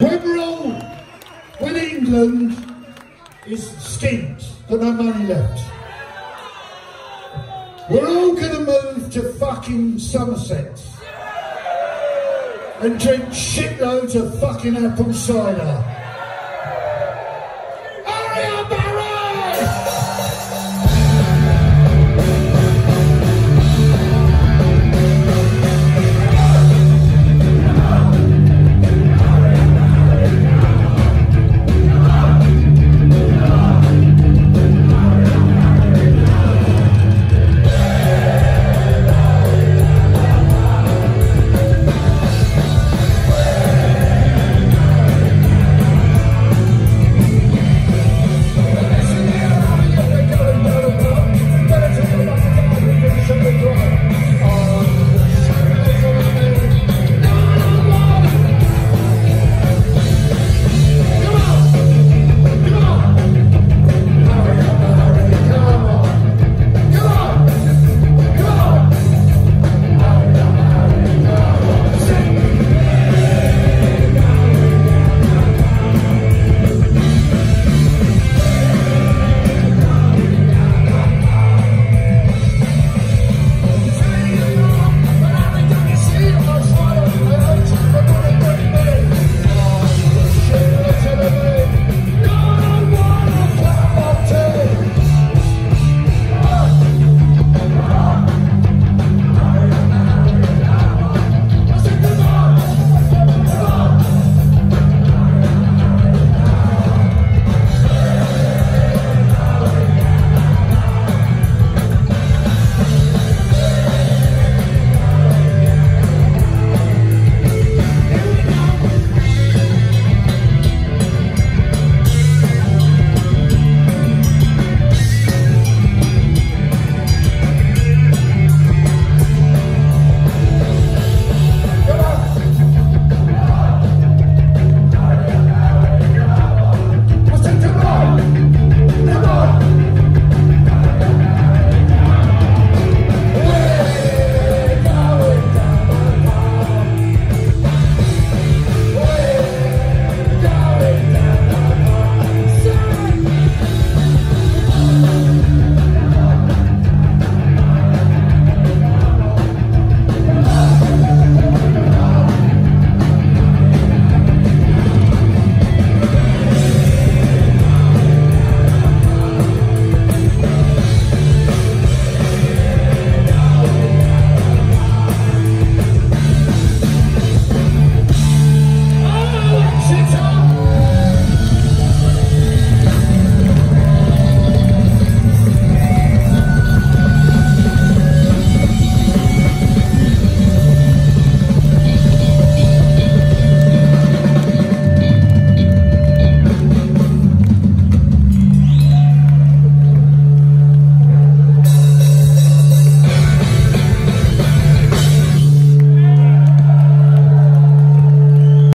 When with England is skint, got no money left, we're all gonna move to fucking Somerset and drink shitloads of fucking apple cider.